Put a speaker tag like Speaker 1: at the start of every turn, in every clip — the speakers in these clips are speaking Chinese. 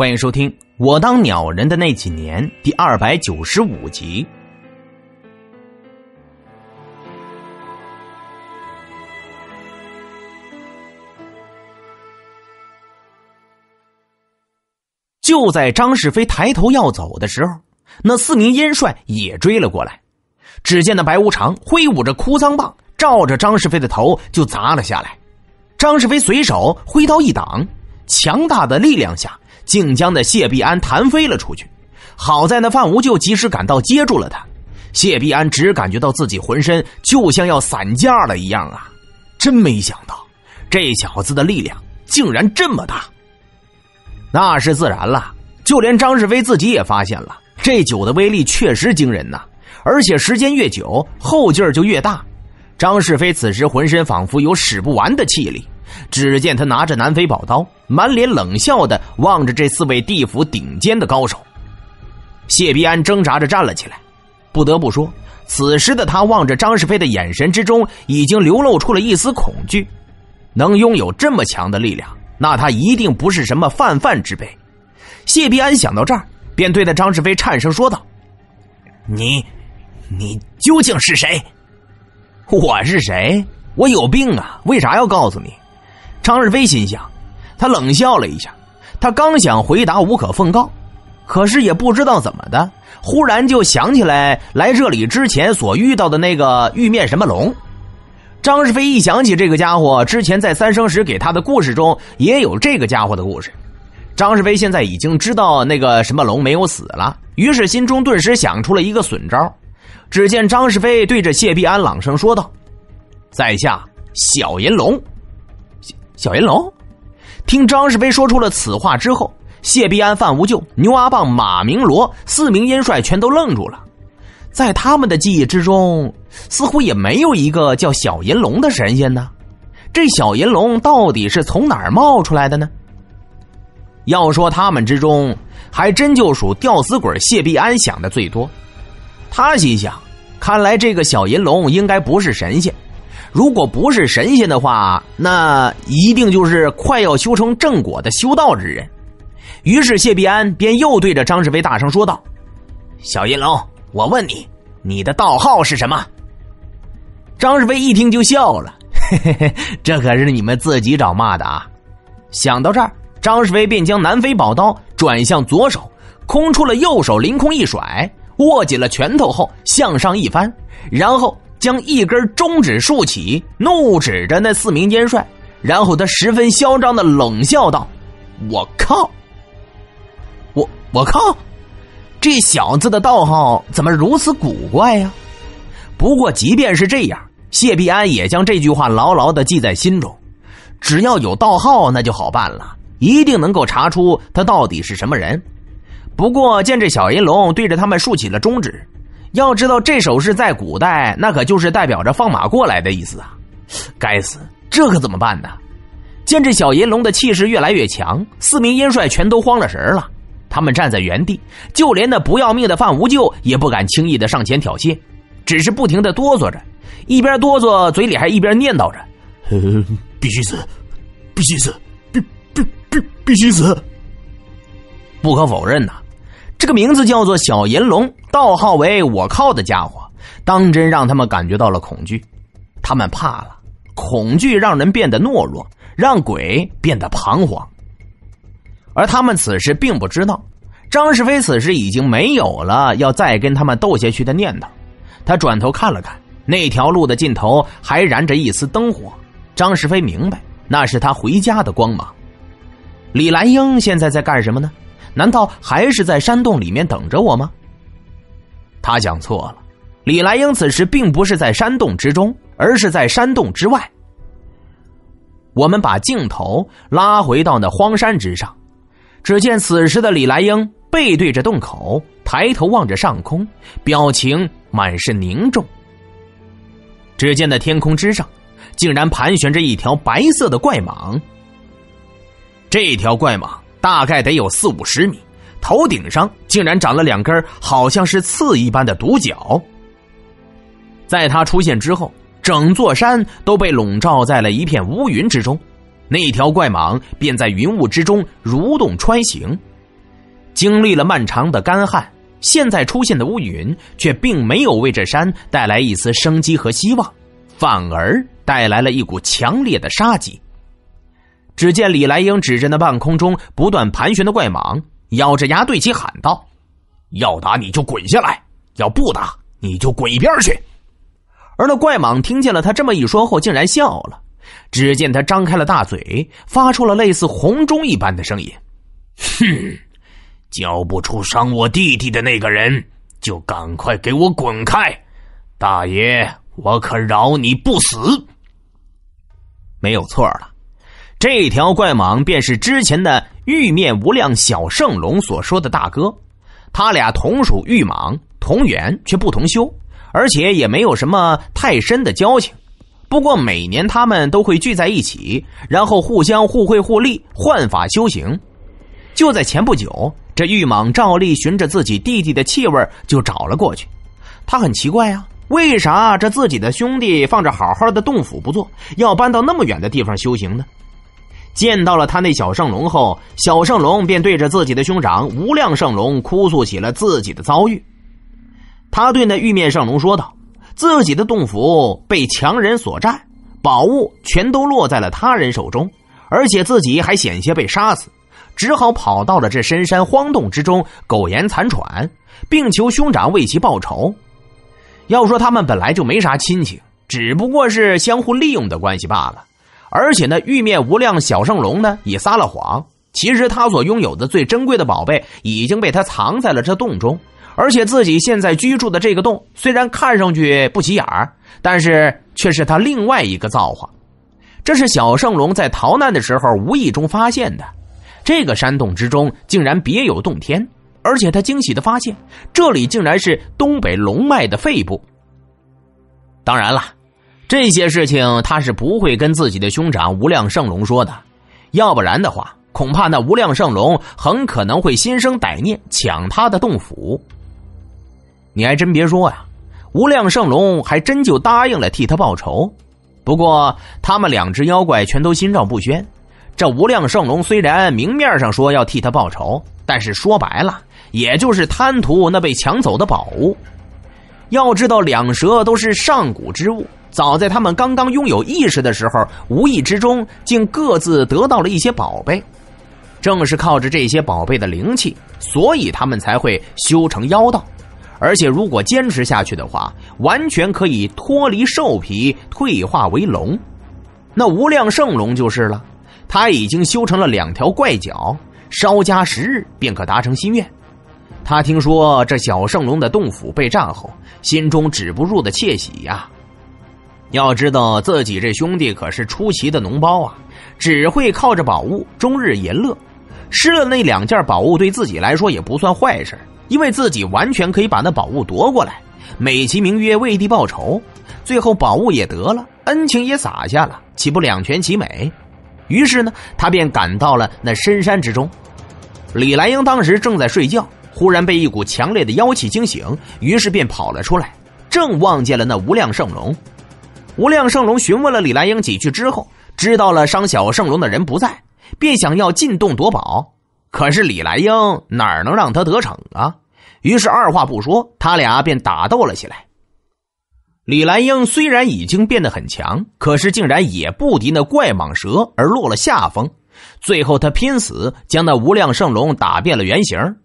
Speaker 1: 欢迎收听《我当鸟人的那几年》第二百九十五集。就在张世飞抬头要走的时候，那四名燕帅也追了过来。只见那白无常挥舞着哭丧棒，照着张世飞的头就砸了下来。张世飞随手挥刀一挡，强大的力量下，竟将那谢必安弹飞了出去。好在那范无咎及时赶到接住了他。谢必安只感觉到自己浑身就像要散架了一样啊！真没想到，这小子的力量竟然这么大。那是自然了，就连张世飞自己也发现了，这酒的威力确实惊人呐！而且时间越久，后劲儿就越大。张世飞此时浑身仿佛有使不完的气力。只见他拿着南飞宝刀，满脸冷笑的望着这四位地府顶尖的高手。谢必安挣扎着站了起来。不得不说，此时的他望着张世飞的眼神之中，已经流露出了一丝恐惧。能拥有这么强的力量，那他一定不是什么泛泛之辈。谢必安想到这儿，便对着张世飞颤声说道：“你，你究竟是谁？我是谁？我有病啊！为啥要告诉你？”张世飞心想，他冷笑了一下，他刚想回答无可奉告，可是也不知道怎么的，忽然就想起来来这里之前所遇到的那个玉面什么龙。张世飞一想起这个家伙之前在三生石给他的故事中也有这个家伙的故事，张世飞现在已经知道那个什么龙没有死了，于是心中顿时想出了一个损招。只见张世飞对着谢必安朗声说道：“在下小银龙。”小银龙，听张世飞说出了此话之后，谢必安、范无咎、牛阿棒、马明罗四名阴帅全都愣住了。在他们的记忆之中，似乎也没有一个叫小银龙的神仙呢。这小银龙到底是从哪儿冒出来的呢？要说他们之中，还真就属吊死鬼谢必安想的最多。他心想：看来这个小银龙应该不是神仙。如果不是神仙的话，那一定就是快要修成正果的修道之人。于是谢必安便又对着张世飞大声说道：“小银龙，我问你，你的道号是什么？”张世飞一听就笑了：“嘿嘿嘿，这可是你们自己找骂的啊！”想到这儿，张世飞便将南飞宝刀转向左手，空出了右手，凌空一甩，握紧了拳头后向上一翻，然后。将一根中指竖起，怒指着那四名奸帅，然后他十分嚣张的冷笑道：“我靠！我我靠！这小子的道号怎么如此古怪呀？”不过，即便是这样，谢必安也将这句话牢牢的记在心中。只要有道号，那就好办了，一定能够查出他到底是什么人。不过，见这小银龙对着他们竖起了中指。要知道，这手势在古代，那可就是代表着放马过来的意思啊！该死，这可怎么办呢？见这小银龙的气势越来越强，四名阴帅全都慌了神了。他们站在原地，就连那不要命的范无咎也不敢轻易的上前挑衅，只是不停的哆嗦着，一边哆嗦，嘴里还一边念叨着：“
Speaker 2: 必须死，必须死，必必必必须死。”
Speaker 1: 不可否认呐。这个名字叫做小银龙，道号为我靠的家伙，当真让他们感觉到了恐惧。他们怕了，恐惧让人变得懦弱，让鬼变得彷徨。而他们此时并不知道，张世飞此时已经没有了要再跟他们斗下去的念头。他转头看了看那条路的尽头，还燃着一丝灯火。张世飞明白，那是他回家的光芒。李兰英现在在干什么呢？难道还是在山洞里面等着我吗？他想错了，李来英此时并不是在山洞之中，而是在山洞之外。我们把镜头拉回到那荒山之上，只见此时的李来英背对着洞口，抬头望着上空，表情满是凝重。只见那天空之上，竟然盘旋着一条白色的怪蟒。这条怪蟒。大概得有四五十米，头顶上竟然长了两根好像是刺一般的独角。在它出现之后，整座山都被笼罩在了一片乌云之中，那条怪蟒便在云雾之中蠕动穿行，经历了漫长的干旱，现在出现的乌云却并没有为这山带来一丝生机和希望，反而带来了一股强烈的杀机。只见李来英指着那半空中不断盘旋的怪蟒，咬着牙对其喊道：“
Speaker 2: 要打你就滚下来，要不打你就滚一边去。”
Speaker 1: 而那怪蟒听见了他这么一说后，竟然笑了。只见他张开了大嘴，发出了类似洪钟一般的声音：“
Speaker 2: 哼，交不出伤我弟弟的那个人，就赶快给我滚开！大爷，我可饶你不死。”
Speaker 1: 没有错了。这条怪蟒便是之前的玉面无量小圣龙所说的大哥，他俩同属玉蟒，同源却不同修，而且也没有什么太深的交情。不过每年他们都会聚在一起，然后互相互惠互利，换法修行。就在前不久，这玉蟒照例循着自己弟弟的气味就找了过去。他很奇怪啊，为啥这自己的兄弟放着好好的洞府不做，要搬到那么远的地方修行呢？见到了他那小圣龙后，小圣龙便对着自己的兄长无量圣龙哭诉起了自己的遭遇。他对那玉面圣龙说道：“自己的洞府被强人所占，宝物全都落在了他人手中，而且自己还险些被杀死，只好跑到了这深山荒洞之中苟延残喘，并求兄长为其报仇。要说他们本来就没啥亲情，只不过是相互利用的关系罢了。”而且呢，玉面无量小圣龙呢也撒了谎。其实他所拥有的最珍贵的宝贝已经被他藏在了这洞中，而且自己现在居住的这个洞虽然看上去不起眼儿，但是却是他另外一个造化。这是小圣龙在逃难的时候无意中发现的。这个山洞之中竟然别有洞天，而且他惊喜的发现，这里竟然是东北龙脉的肺部。当然了。这些事情他是不会跟自己的兄长无量圣龙说的，要不然的话，恐怕那无量圣龙很可能会心生歹念，抢他的洞府。你还真别说呀，无量圣龙还真就答应了替他报仇。不过他们两只妖怪全都心照不宣。这无量圣龙虽然明面上说要替他报仇，但是说白了，也就是贪图那被抢走的宝物。要知道，两蛇都是上古之物。早在他们刚刚拥有意识的时候，无意之中竟各自得到了一些宝贝。正是靠着这些宝贝的灵气，所以他们才会修成妖道。而且，如果坚持下去的话，完全可以脱离兽皮，退化为龙。那无量圣龙就是了，他已经修成了两条怪脚，稍加时日便可达成心愿。他听说这小圣龙的洞府被占后，心中止不住的窃喜呀。要知道自己这兄弟可是出奇的脓包啊，只会靠着宝物终日淫乐。失了那两件宝物，对自己来说也不算坏事，因为自己完全可以把那宝物夺过来，美其名曰为帝报仇。最后宝物也得了，恩情也撒下了，岂不两全其美？于是呢，他便赶到了那深山之中。李兰英当时正在睡觉，忽然被一股强烈的妖气惊醒，于是便跑了出来，正望见了那无量圣龙。无量圣龙询问了李兰英几句之后，知道了伤小圣龙的人不在，便想要进洞夺宝。可是李兰英哪能让他得逞啊？于是二话不说，他俩便打斗了起来。李兰英虽然已经变得很强，可是竟然也不敌那怪蟒蛇而落了下风。最后他拼死将那无量圣龙打变了原形。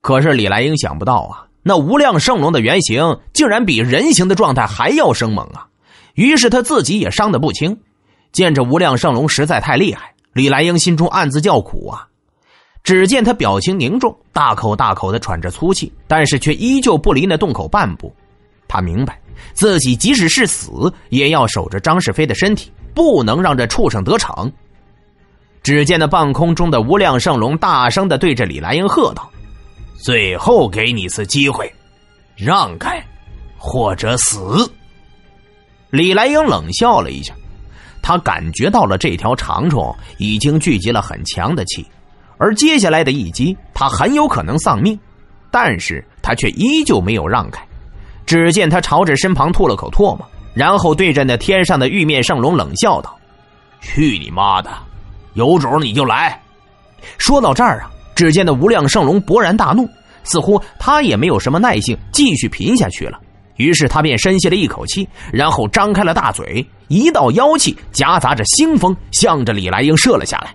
Speaker 1: 可是李兰英想不到啊，那无量圣龙的原形竟然比人形的状态还要生猛啊！于是他自己也伤得不轻，见着无量圣龙实在太厉害，李来英心中暗自叫苦啊。只见他表情凝重，大口大口的喘着粗气，但是却依旧不离那洞口半步。他明白自己即使是死，也要守着张世飞的身体，不能让这畜生得逞。只见那半空中的无量圣龙大声的对着李来英喝道：“
Speaker 2: 最后给你次机会，让开，或者死。”
Speaker 1: 李来英冷笑了一下，他感觉到了这条长虫已经聚集了很强的气，而接下来的一击，他很有可能丧命，但是他却依旧没有让开。只见他朝着身旁吐了口唾沫，然后对着那天上的玉面圣龙冷笑道：“
Speaker 2: 去你妈的，有种你就来！”
Speaker 1: 说到这儿啊，只见那无量圣龙勃然大怒，似乎他也没有什么耐性继续贫下去了。于是他便深吸了一口气，然后张开了大嘴，一道妖气夹杂着腥风，向着李来英射了下来。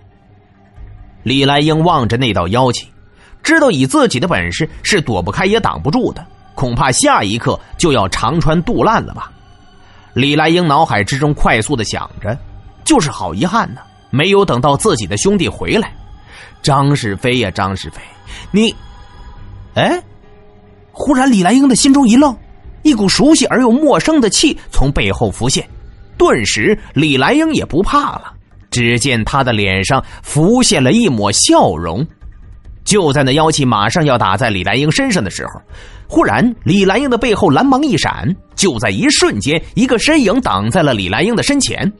Speaker 1: 李来英望着那道妖气，知道以自己的本事是躲不开也挡不住的，恐怕下一刻就要肠穿肚烂了吧。李来英脑海之中快速的想着，就是好遗憾呢，没有等到自己的兄弟回来。张世飞呀，张世飞，你，哎！忽然，李来英的心中一愣，一股熟悉而又陌生的气从背后浮现，顿时李兰英也不怕了。只见他的脸上浮现了一抹笑容。就在那妖气马上要打在李兰英身上的时候，忽然李兰英的背后蓝芒一闪，就在一瞬间，一个身影挡在了李兰英的身前。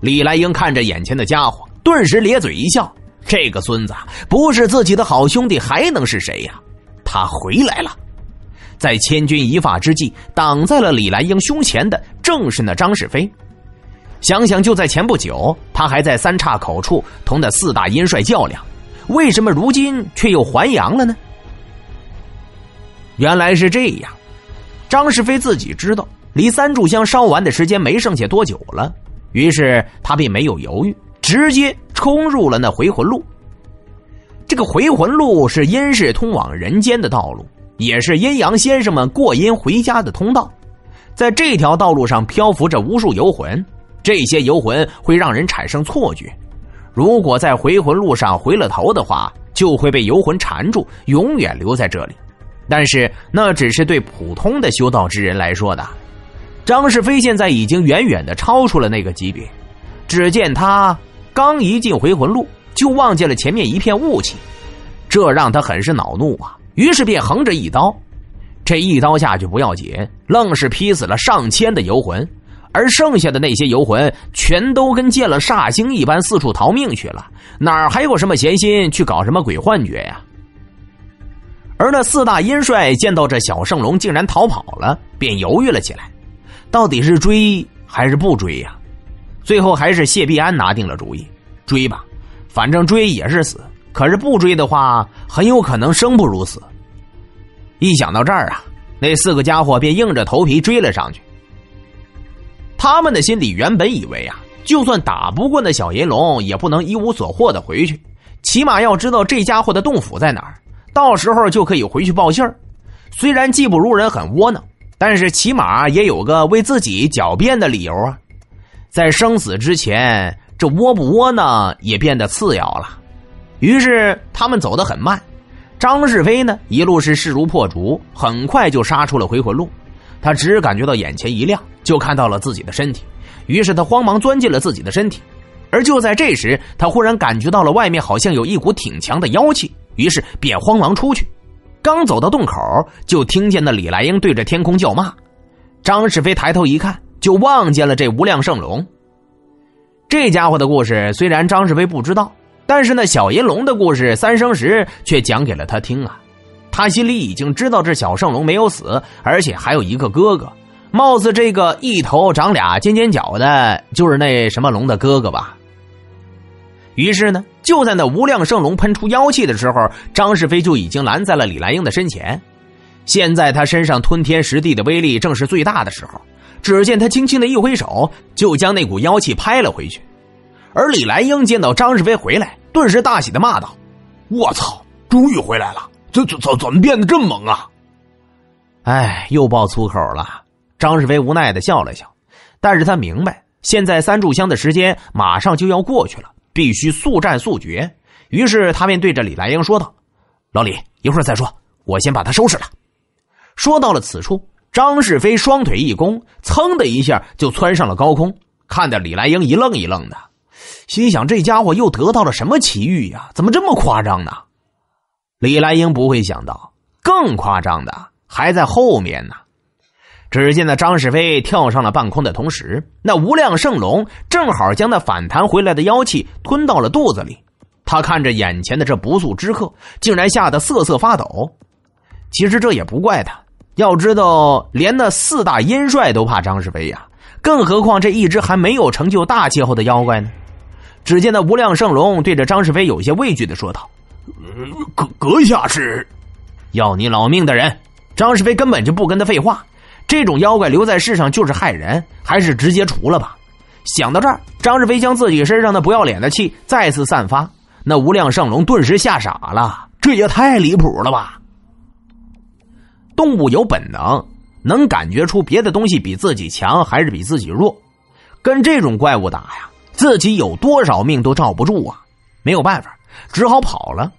Speaker 1: 李兰英看着眼前的家伙，顿时咧嘴一笑。这个孙子不是自己的好兄弟，还能是谁呀？他回来了，在千钧一发之际，挡在了李兰英胸前的正是那张世飞。想想就在前不久，他还在三岔口处同那四大阴帅较量，为什么如今却又还阳了呢？原来是这样，张世飞自己知道离三炷香烧完的时间没剩下多久了，于是他并没有犹豫。直接冲入了那回魂路。这个回魂路是阴世通往人间的道路，也是阴阳先生们过阴回家的通道。在这条道路上漂浮着无数游魂，这些游魂会让人产生错觉。如果在回魂路上回了头的话，就会被游魂缠住，永远留在这里。但是那只是对普通的修道之人来说的。张世飞现在已经远远的超出了那个级别，只见他。刚一进回魂路，就望见了前面一片雾气，这让他很是恼怒啊！于是便横着一刀，这一刀下去不要紧，愣是劈死了上千的游魂，而剩下的那些游魂全都跟见了煞星一般四处逃命去了，哪儿还有什么闲心去搞什么鬼幻觉呀？而那四大阴帅见到这小圣龙竟然逃跑了，便犹豫了起来，到底是追还是不追呀？最后还是谢必安拿定了主意，追吧，反正追也是死。可是不追的话，很有可能生不如死。一想到这儿啊，那四个家伙便硬着头皮追了上去。他们的心里原本以为啊，就算打不过那小银龙，也不能一无所获的回去，起码要知道这家伙的洞府在哪儿，到时候就可以回去报信儿。虽然技不如人，很窝囊，但是起码也有个为自己狡辩的理由啊。在生死之前，这窝不窝囊也变得次要了。于是他们走得很慢。张世飞呢，一路是势如破竹，很快就杀出了回魂路。他只感觉到眼前一亮，就看到了自己的身体。于是他慌忙钻进了自己的身体。而就在这时，他忽然感觉到了外面好像有一股挺强的妖气，于是便慌忙出去。刚走到洞口，就听见那李来英对着天空叫骂。张世飞抬头一看。就望见了这无量圣龙。这家伙的故事虽然张世飞不知道，但是那小银龙的故事三生石却讲给了他听啊。他心里已经知道这小圣龙没有死，而且还有一个哥哥，貌似这个一头长俩尖尖角的，就是那什么龙的哥哥吧。于是呢，就在那无量圣龙喷出妖气的时候，张世飞就已经拦在了李兰英的身前。现在他身上吞天食地的威力正是最大的时候。只见他轻轻的一挥手，就将那股妖气拍了回去。而李来英见到张世飞回来，顿时大喜的骂道：“
Speaker 3: 我操，终于回来了！怎怎怎怎么变得这么猛啊？”
Speaker 1: 哎，又爆粗口了。张世飞无奈的笑了笑，但是他明白现在三炷香的时间马上就要过去了，必须速战速决。于是他便对着李来英说道：“老李，一会儿再说，我先把他收拾了。”说到了此处。张世飞双腿一弓，噌的一下就窜上了高空，看得李来英一愣一愣的，心想：这家伙又得到了什么奇遇呀？怎么这么夸张呢？李兰英不会想到，更夸张的还在后面呢。只见那张世飞跳上了半空的同时，那无量圣龙正好将那反弹回来的妖气吞到了肚子里。他看着眼前的这不速之客，竟然吓得瑟瑟发抖。其实这也不怪他。要知道，连那四大阴帅都怕张世飞呀，更何况这一只还没有成就大气候的妖怪呢？只见那无量圣龙对着张世飞有些畏惧的说道：“
Speaker 3: 阁阁下是
Speaker 1: 要你老命的人。张世飞根本就不跟他废话，这种妖怪留在世上就是害人，还是直接除了吧。想到这儿，张世飞将自己身上的不要脸的气再次散发，那无量圣龙顿时吓傻了，这也太离谱了吧！动物有本能，能感觉出别的东西比自己强还是比自己弱，跟这种怪物打呀，自己有多少命都罩不住啊！没有办法，只好跑了。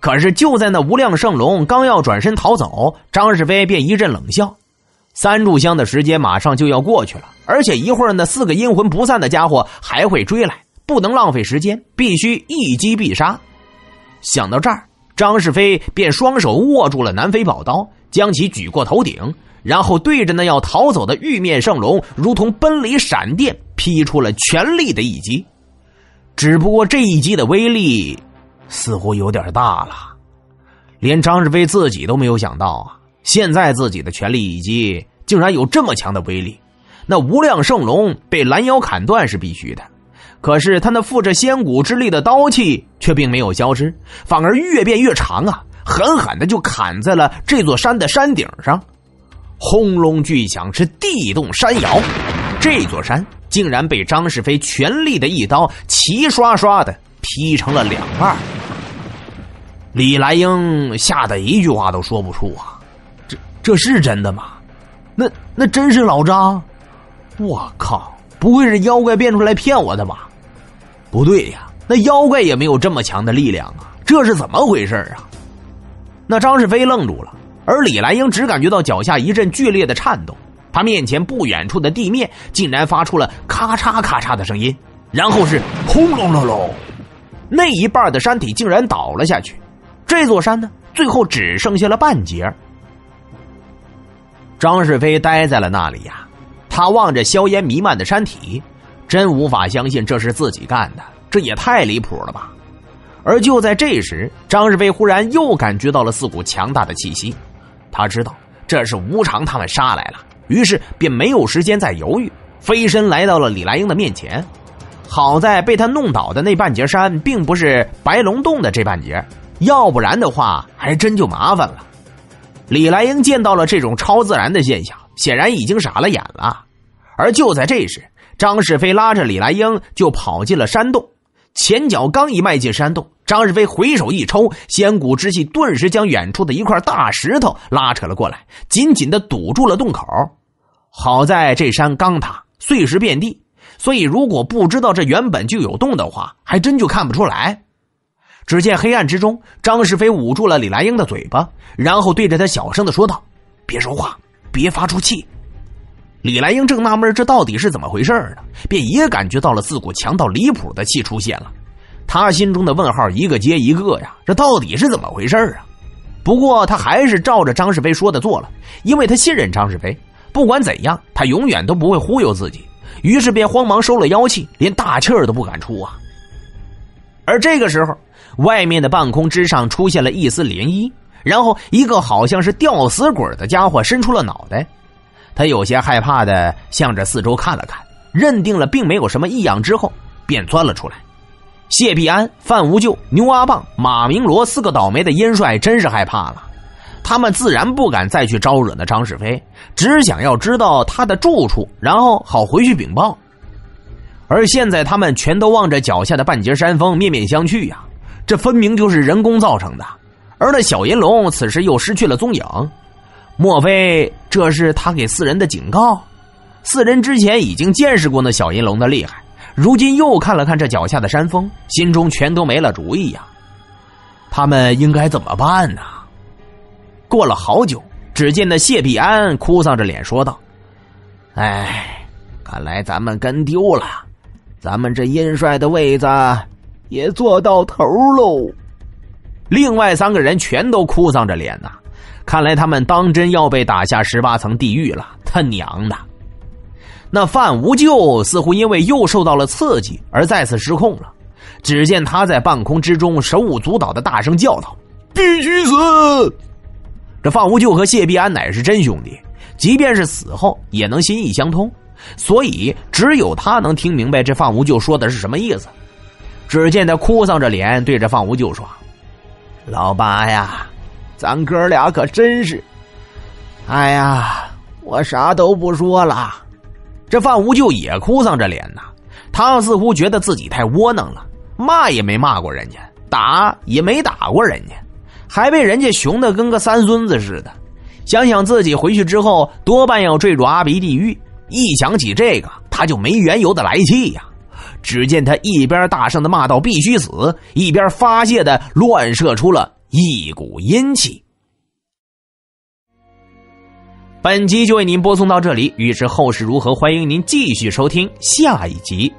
Speaker 1: 可是就在那无量圣龙刚要转身逃走，张世飞便一阵冷笑：“三炷香的时间马上就要过去了，而且一会儿那四个阴魂不散的家伙还会追来，不能浪费时间，必须一击必杀。”想到这儿，张世飞便双手握住了南飞宝刀，将其举过头顶，然后对着那要逃走的玉面圣龙，如同奔雷闪电，劈出了全力的一击。只不过这一击的威力。似乎有点大了，连张志飞自己都没有想到啊！现在自己的全力一击竟然有这么强的威力。那无量圣龙被拦腰砍断是必须的，可是他那附着仙骨之力的刀气却并没有消失，反而越变越长啊！狠狠的就砍在了这座山的山顶上，轰隆巨响，是地动山摇，这座山竟然被张世飞全力的一刀齐刷刷的劈成了两半。李来英吓得一句话都说不出啊！这这是真的吗？那那真是老张？我靠！不会是妖怪变出来骗我的吧？不对呀，那妖怪也没有这么强的力量啊！这是怎么回事啊？那张世飞愣住了，而李兰英只感觉到脚下一阵剧烈的颤动，他面前不远处的地面竟然发出了咔嚓咔嚓的声音，然后是轰隆隆隆，那一半的山体竟然倒了下去。这座山呢，最后只剩下了半截。张世飞呆在了那里呀，他望着硝烟弥漫的山体，真无法相信这是自己干的，这也太离谱了吧！而就在这时，张世飞忽然又感觉到了四股强大的气息，他知道这是无常他们杀来了，于是便没有时间再犹豫，飞身来到了李来英的面前。好在被他弄倒的那半截山，并不是白龙洞的这半截。要不然的话，还真就麻烦了。李来英见到了这种超自然的现象，显然已经傻了眼了。而就在这时，张世飞拉着李来英就跑进了山洞，前脚刚一迈进山洞，张世飞回手一抽，仙骨之气顿时将远处的一块大石头拉扯了过来，紧紧的堵住了洞口。好在这山刚塌，碎石遍地，所以如果不知道这原本就有洞的话，还真就看不出来。只见黑暗之中，张世飞捂住了李来英的嘴巴，然后对着他小声的说道：“别说话，别发出气。”李来英正纳闷这到底是怎么回事呢，便也感觉到了四股强到离谱的气出现了。他心中的问号一个接一个呀，这到底是怎么回事啊？不过他还是照着张世飞说的做了，因为他信任张世飞，不管怎样，他永远都不会忽悠自己。于是便慌忙收了妖气，连大气儿都不敢出啊。而这个时候。外面的半空之上出现了一丝涟漪，然后一个好像是吊死鬼的家伙伸出了脑袋，他有些害怕的向着四周看了看，认定了并没有什么异样之后，便钻了出来。谢必安、范无咎、牛阿棒、马明罗四个倒霉的阴帅真是害怕了，他们自然不敢再去招惹那张世飞，只想要知道他的住处，然后好回去禀报。而现在他们全都望着脚下的半截山峰，面面相觑呀。这分明就是人工造成的，而那小银龙此时又失去了踪影，莫非这是他给四人的警告？四人之前已经见识过那小银龙的厉害，如今又看了看这脚下的山峰，心中全都没了主意呀。他们应该怎么办呢？过了好久，只见那谢必安哭丧着脸说道：“哎，看来咱们跟丢了，咱们这阴帅的位子。”也做到头喽。另外三个人全都哭丧着脸呐，看来他们当真要被打下十八层地狱了。他娘的！那范无咎似乎因为又受到了刺激而再次失控了。只见他在半空之中手舞足蹈的大声叫道：“
Speaker 3: 必须死！”
Speaker 1: 这范无咎和谢必安乃是真兄弟，即便是死后也能心意相通，所以只有他能听明白这范无咎说的是什么意思。只见他哭丧着脸，对着范无咎说：“老八呀，咱哥俩可真是……哎呀，我啥都不说了。这范无咎也哭丧着脸呐，他似乎觉得自己太窝囊了，骂也没骂过人家，打也没打过人家，还被人家熊的跟个三孙子似的。想想自己回去之后多半要坠入阿鼻地狱，一想起这个，他就没缘由的来气呀。只见他一边大声的骂道：“必须死！”一边发泄的乱射出了一股阴气。本集就为您播送到这里，预知后事如何，欢迎您继续收听下一集。